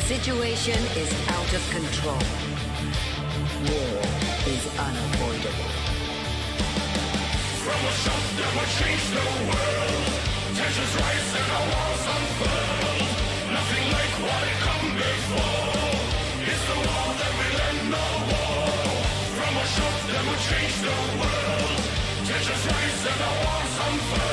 The situation is out of control. War is unavoidable. From a shock that will change the world Tensions rise and our walls unfurl Nothing like what had come before It's the war that will end the war From a shock that will change the world Tensions rise and our walls unfurl